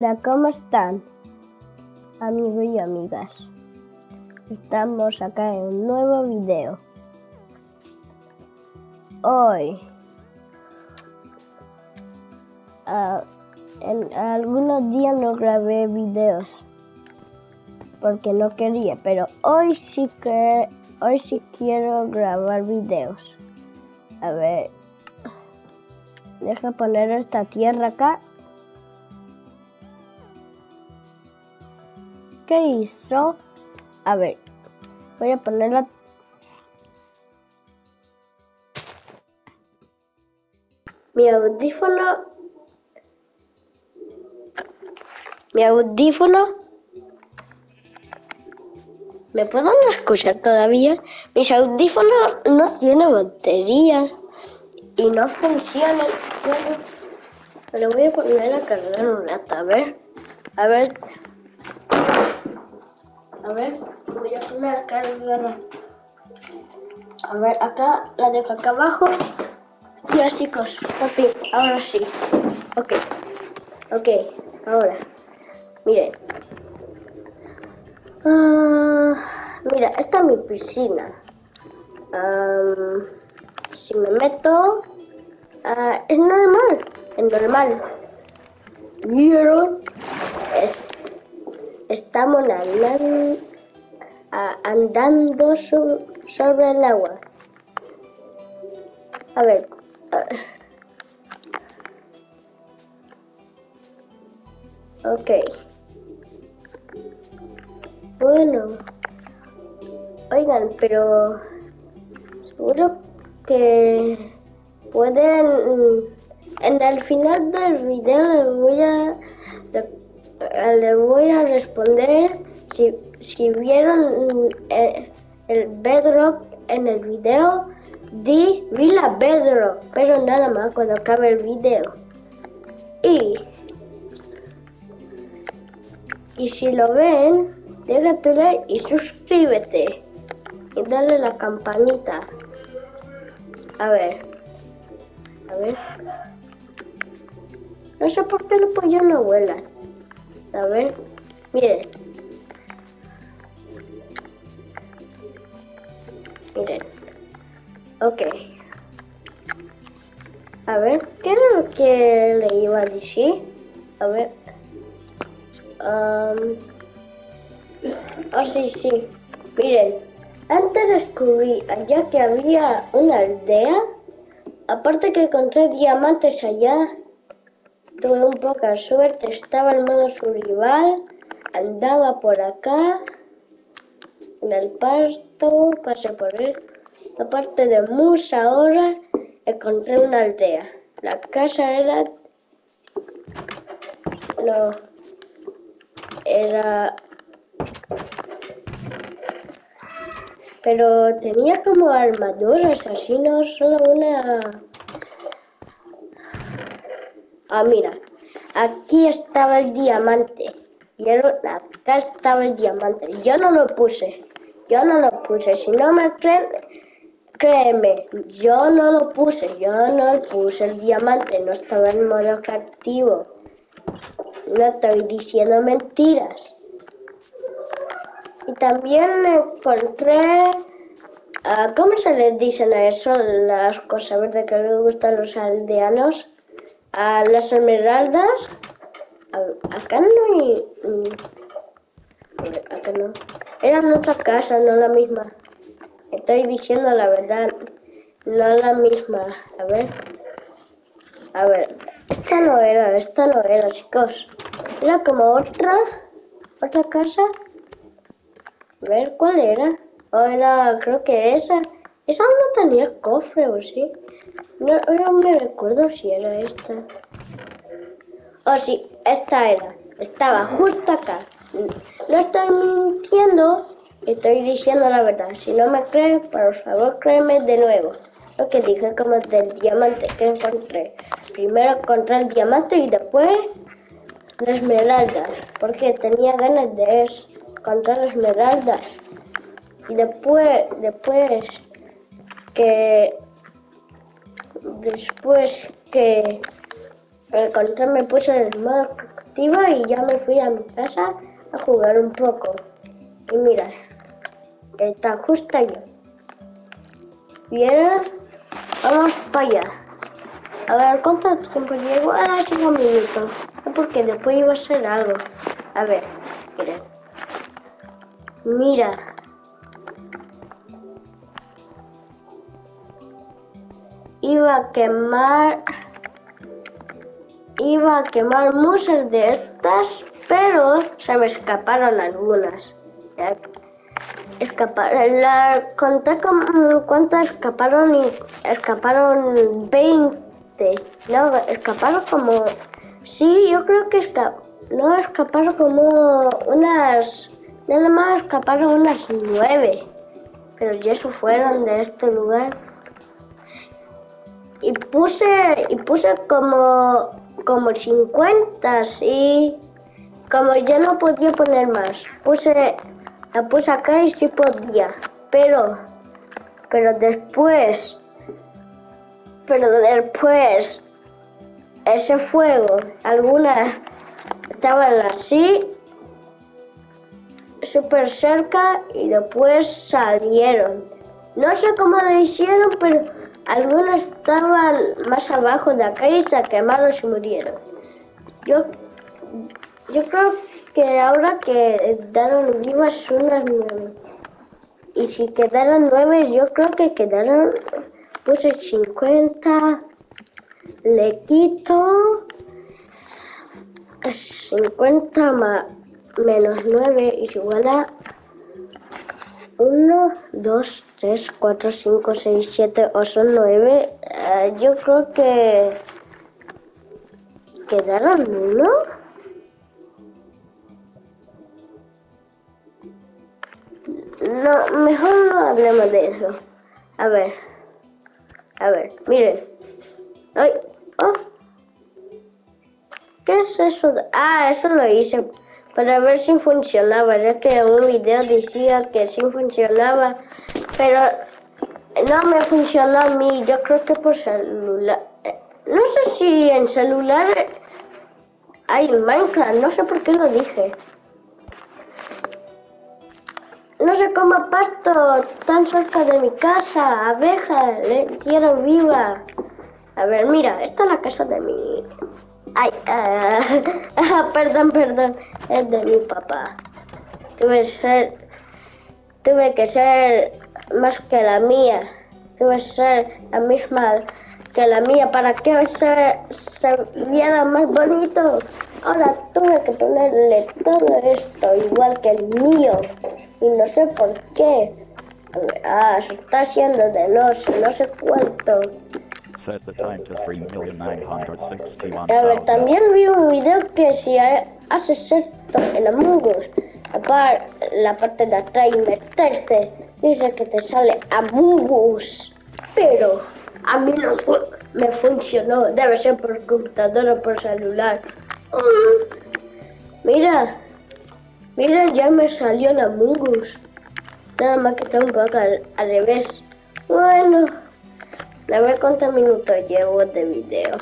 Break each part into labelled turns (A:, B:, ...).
A: Hola, ¿cómo están? Amigos y amigas. Estamos acá en un nuevo video. Hoy, ah, en algunos días no grabé videos porque no quería, pero hoy sí que hoy sí quiero grabar videos. A ver, deja poner esta tierra acá ¿Qué hizo? A ver, voy a ponerla. Mi audífono. Mi audífono. ¿Me puedo escuchar todavía? Mis audífonos no tienen batería y no funcionan. Bueno, pero voy a poner a cargar un rato, a ver. A ver. A ver, voy a poner a cargar. A ver, acá la dejo acá abajo. Ya chicos, papi, ahora sí. Ok, ok, ahora. Miren. Ah, mira, esta es mi piscina. Si me meto, ah, es normal, es normal. ¿Vieron? Es- estamos andando, andando so- sobre el agua. A ver. ah. Ok. Bueno. Oigan, pero seguro que pueden en el final del video les voy a le- le voy a responder si, si vieron el, el bedrock en el video di vi la bedrock pero nada más cuando acabe el video. Y y si lo ven deja tu like y suscríbete. Y dale la campanita. A ver. A ver. No sé por qué los pollos no vuelan a ver, miren. Miren. Ok. A ver, ¿qué era lo que le iba a decir? A ver. Um, oh, sí, sí. Miren. Antes descubrí allá que había una aldea. Aparte que encontré diamantes allá, Tuve un poca suerte, estaba en modo survival, andaba por acá, en el pasto, pasé por él. Aparte de Musa ahora, encontré una aldea. La casa era... No. Era... Pero tenía como armaduras, así no solo una... Ah, mira, aquí estaba el diamante. Acá estaba el diamante. Yo no lo puse. Yo no lo puse. Si no me creen, créeme, yo no lo puse. Yo no puse el diamante. No estaba en modo activo. No estoy diciendo mentiras. Y también encontré... ah, ¿Cómo se les dicen a eso las cosas verdes que les gustan los aldeanos? A las esmeraldas. Acá no hay. mm. Era otra casa, no la misma. Estoy diciendo la verdad. No la misma. A ver. A ver. Esta no era, esta no era, chicos. Era como otra. Otra casa. A ver, ¿cuál era? O era, creo que esa. Esa no tenía cofre, ¿o sí? No, no me recuerdo si era esta. Oh, sí, esta era. Estaba justo acá. No estoy mintiendo, estoy diciendo la verdad. Si no me crees, por favor, créeme de nuevo. Lo que dije como del diamante que encontré. Primero encontré el diamante y después la esmeralda. Porque tenía ganas de encontrar esmeraldas. Y después, después que después que encontré me puse en el modo activo y ya me fui a mi casa a jugar un poco. Y mira, está justo ahí. ¿Vieron? Vamos para allá. A ver, ¿cuánto tiempo llevo? Ah, cinco minutos. Porque después iba a ser algo. A ver, miren. Mira. Iba a quemar... Iba a quemar muchas de estas, pero se me escaparon algunas. Escaparon, la, conté con, cuántas escaparon y escaparon 20. No, escaparon como... Sí, yo creo que escaparon... No, escaparon como unas... Nada más escaparon unas nueve. Pero ya se fueron de este lugar. Y puse... Y puse como... Como 50, sí. Como ya no podía poner más. Puse... La puse acá y sí podía. Pero... Pero después... Pero después... Ese fuego, algunas estaban así, súper cerca y después salieron. No sé cómo lo hicieron, pero algunos estaban más abajo de acá y se quemaron y murieron. Yo, yo creo que ahora quedaron vivas unas nueve. Y si quedaron nueve, yo creo que quedaron, puse 50, le quito 50 más menos 9 es igual a 1, 2, 3, 4, 5, 6, 7, 8, 9. Uh, yo creo que quedaron uno. No, mejor no hablemos de eso. A ver, a ver, miren. Ay, oh. ¿Qué es eso? Ah, eso lo hice para ver si funcionaba, ya que un video decía que sí funcionaba, pero no me funcionó a mí, yo creo que por celular. No sé si en celular hay Minecraft, no sé por qué lo dije. No sé cómo pasto tan cerca de mi casa, abeja, le quiero viva. A ver, mira, esta es la casa de mi Ay, uh, perdón, perdón, es de mi papá. Tuve, ser, tuve que ser más que la mía. Tuve que ser la misma que la mía para que se, se viera más bonito. Ahora tuve que ponerle todo esto igual que el mío. Y no sé por qué. Ah, se está haciendo de noche, no sé cuánto. A ver, también vi un video que si haces esto en Among Us, la parte de atrás y meterte, dice que te sale Among. Pero a mí no me funcionó, debe ser por computadora o por celular. Mm. Mira, mira, ya me salió la Among. Nada más que está un poco al revés. Bueno. A ver cuántos minutos llevo de video.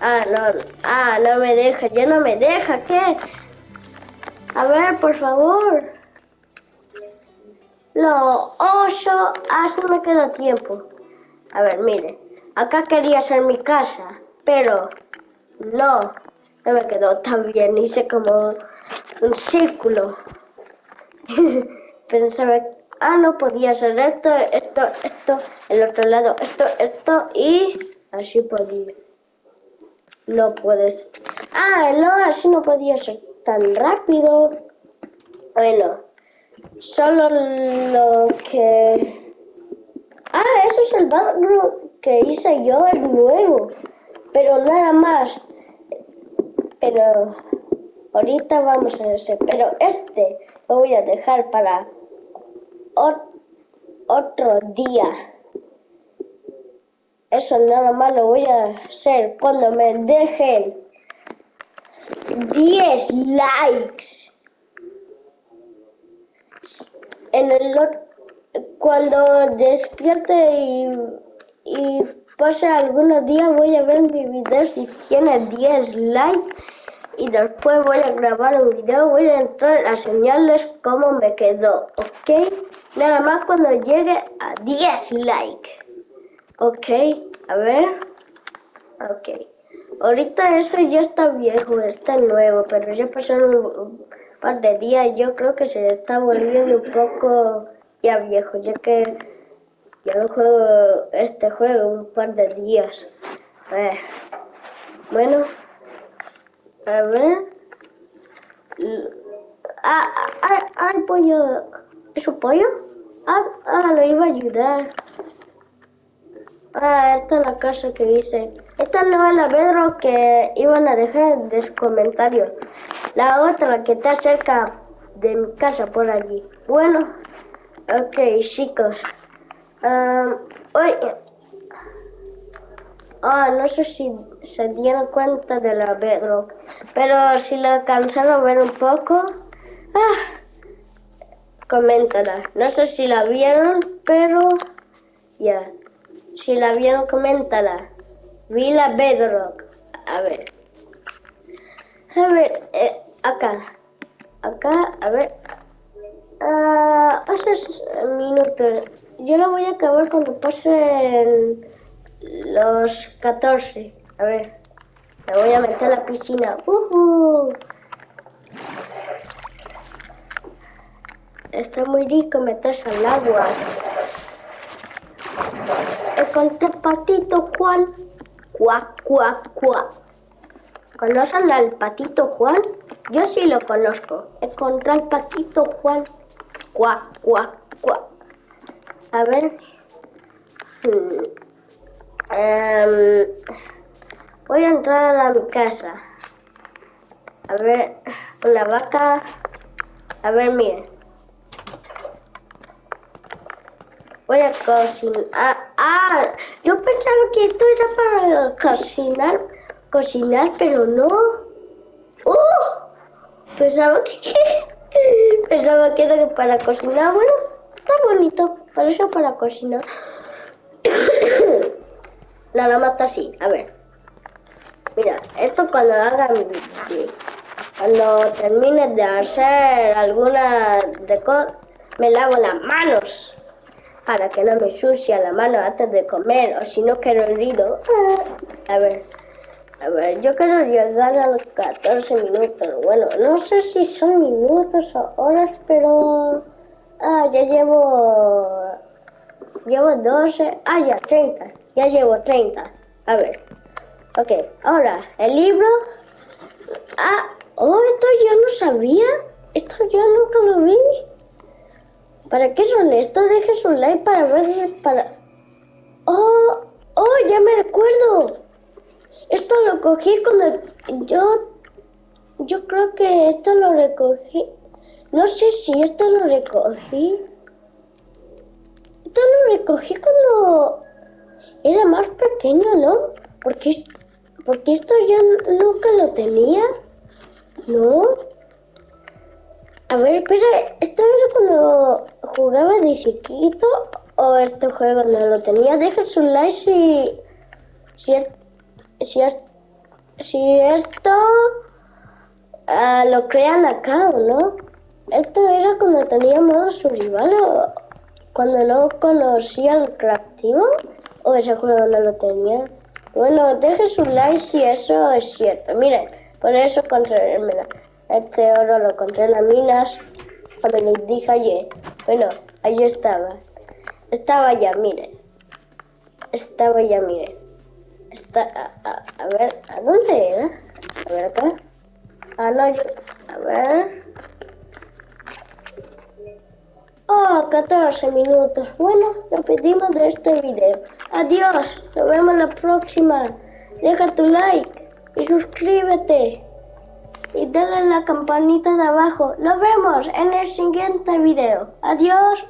A: Ah, no, ah, no me deja, ya no me deja, ¿qué? A ver, por favor. No, ocho, ah, se me queda tiempo. A ver, mire, acá quería ser mi casa, pero no, no me quedó tan bien, hice como un círculo. Pensaba ah, no podía hacer esto, esto, esto, el otro lado, esto, esto y así podía. No puedes. Ah, no, así no podía ser tan rápido. Bueno, solo lo que... Ah, eso es el background que hice yo, el nuevo. Pero nada más. Pero ahorita vamos a hacer. Pero este lo voy a dejar para otro día. Eso nada más lo voy a hacer cuando me dejen 10 likes. En el cuando despierte y, y pase algunos días voy a ver mi video si tiene 10 likes y después voy a grabar un video, voy a entrar a enseñarles cómo me quedó, ¿ok? Nada más cuando llegue a 10 likes, ¿ok? A ver, ok. Ahorita eso ya está viejo, está nuevo, pero ya pasaron un par de días yo creo que se está volviendo un poco ya viejo, ya que ya no juego este juego un par de días. A ver. Bueno, a ver. Ah, ah, ah, el pollo. ¿Es un pollo? Ah, ah, lo iba a ayudar. Ah, esta es la casa que hice. Esta no es la Pedro que iban a dejar de comentario. La otra que está cerca de mi casa por allí. Bueno, ok chicos. Um, hoy, Ah, no sé si se dieron cuenta de la bedrock, pero si la alcanzaron a ver un poco, ah, coméntala. No sé si la vieron, pero ya. Si la vieron, coméntala. Vi la bedrock. A ver. A ver, eh, acá. Acá, a ver. Ah, hace minutos. Yo la voy a acabar cuando pase el los 14. A ver. Me voy a meter a la piscina. Está muy rico meterse al agua. Encontré patito Juan. Cuac, cuac, cuac. ¿Conocen al patito Juan? Yo sí lo conozco. Encontré al patito Juan. Cuac, cuac, cuac. A ver. Hmm. Um, voy a entrar a mi casa. A ver, la vaca. A ver, miren. Voy a cocinar. Ah, yo pensaba que esto era para cocinar, cocinar, pero no. ¡Oh! Pensaba que, pensaba que era para cocinar. Bueno, está bonito, eso para cocinar. Nada más así. A ver. Mira, esto cuando haga cuando termine de hacer alguna de me lavo las manos para que no me sucia la mano antes de comer o si no quiero herido. A ver, a ver, yo quiero llegar a los 14 minutos. Bueno, no sé si son minutos o horas, pero ah, ya llevo llevo 12, ah, ya 30. Ya llevo 30. A ver. Ok, ahora, el libro. Ah, oh, esto ya no sabía. Esto ya nunca lo vi. ¿Para qué son estos? Deje su like para ver. Para... Oh, oh, ya me recuerdo. Esto lo cogí cuando yo. Yo creo que esto lo recogí. No sé si esto lo recogí. Esto lo recogí cuando era más pequeño, ¿no? Porque, porque esto yo nunca lo tenía, ¿no? A ver, espera, ¿esto era cuando jugaba de chiquito o este juego no lo tenía? Dejen su like si, si, si, si esto uh, lo crean acá o no. Esto era cuando tenía modo rival o cuando no conocía el creativo o ese juego no lo tenía. Bueno, deje su like si eso es cierto. Miren, por eso encontré este oro lo encontré en las minas cuando les dije ayer. Bueno, allí estaba. Estaba ya, miren. Estaba ya, miren. Está, a, a ver, ¿a dónde era? A ver acá. Ah, no, a ver. Oh, 14 minutos. Bueno, lo pedimos de este video. Adiós, nos vemos la próxima. Deja tu like y suscríbete. Y dale la campanita de abajo. Nos vemos en el siguiente video. Adiós.